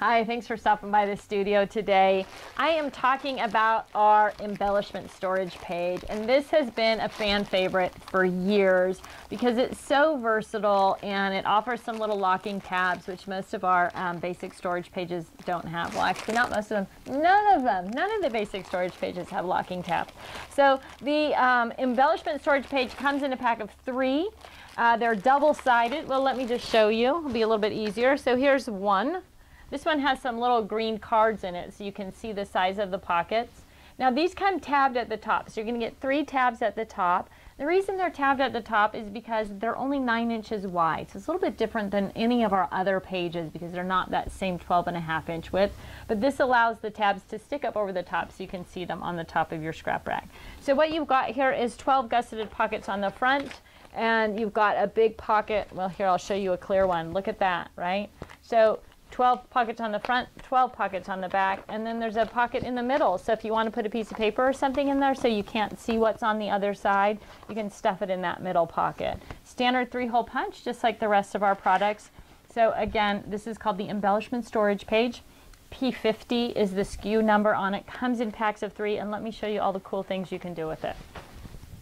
Hi, thanks for stopping by the studio today. I am talking about our embellishment storage page, and this has been a fan favorite for years because it's so versatile and it offers some little locking tabs, which most of our um, basic storage pages don't have. Well, actually, not most of them, none of them, none of the basic storage pages have locking tabs. So the um, embellishment storage page comes in a pack of three. Uh, they're double-sided. Well, let me just show you. It'll be a little bit easier. So here's one. This one has some little green cards in it so you can see the size of the pockets. Now these come tabbed at the top, so you're going to get three tabs at the top. The reason they're tabbed at the top is because they're only 9 inches wide, so it's a little bit different than any of our other pages because they're not that same 12 and a half inch width. But this allows the tabs to stick up over the top so you can see them on the top of your ScrapRack. So what you've got here is 12 gusseted pockets on the front, and you've got a big pocket. Well, here I'll show you a clear one. Look at that, right? So 12 pockets on the front, 12 pockets on the back, and then there's a pocket in the middle. So if you want to put a piece of paper or something in there so you can't see what's on the other side, you can stuff it in that middle pocket. Standard three-hole punch, just like the rest of our products. So again, this is called the embellishment storage page. P50 is the SKU number on it, comes in packs of three, and let me show you all the cool things you can do with it.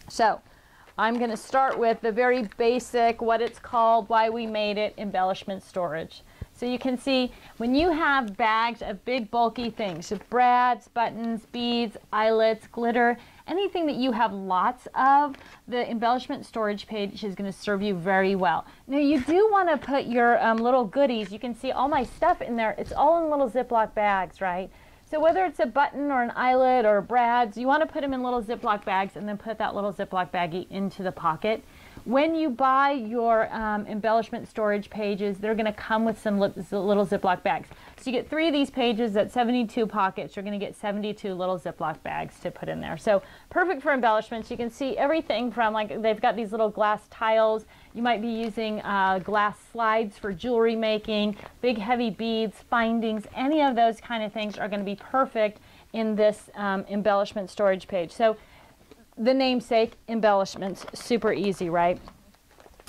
So I'm going to start with the very basic, what it's called, why we made it, embellishment storage. So you can see when you have bags of big bulky things, so brads, buttons, beads, eyelets, glitter, anything that you have lots of, the embellishment storage page is going to serve you very well. Now you do want to put your um, little goodies, you can see all my stuff in there, it's all in little Ziploc bags, right? So whether it's a button or an eyelet or brads, you want to put them in little Ziploc bags and then put that little Ziploc baggie into the pocket. When you buy your um, embellishment storage pages, they're going to come with some li little Ziploc bags. So you get three of these pages at 72 pockets. You're going to get 72 little Ziploc bags to put in there. So perfect for embellishments. You can see everything from like they've got these little glass tiles. You might be using uh, glass slides for jewelry making, big heavy beads, findings, any of those kind of things are going to be perfect in this um, embellishment storage page. So the namesake embellishments, super easy, right?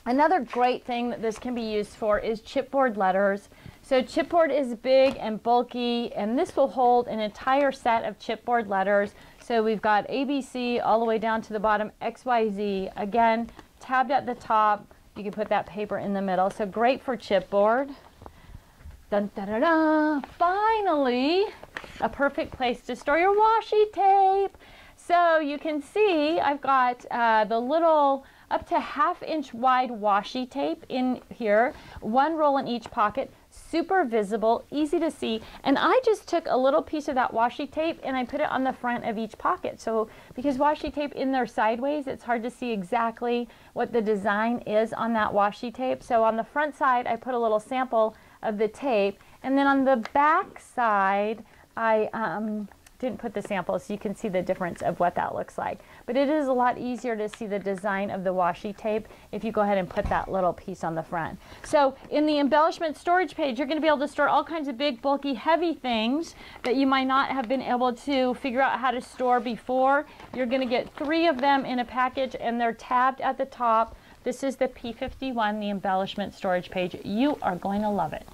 Another great thing that this can be used for is chipboard letters. So chipboard is big and bulky, and this will hold an entire set of chipboard letters. So we've got ABC all the way down to the bottom, XYZ. Again, tabbed at the top. You can put that paper in the middle. So great for chipboard. Dun, da, da, da. Finally, a perfect place to store your washi tape. So you can see I've got uh, the little up to half inch wide washi tape in here, one roll in each pocket, super visible, easy to see. And I just took a little piece of that washi tape and I put it on the front of each pocket. So because washi tape in there sideways, it's hard to see exactly what the design is on that washi tape. So on the front side, I put a little sample of the tape. And then on the back side, I um, didn't put the sample so you can see the difference of what that looks like. But it is a lot easier to see the design of the washi tape if you go ahead and put that little piece on the front. So in the embellishment storage page, you're going to be able to store all kinds of big, bulky, heavy things that you might not have been able to figure out how to store before. You're going to get three of them in a package and they're tabbed at the top. This is the P51, the embellishment storage page. You are going to love it.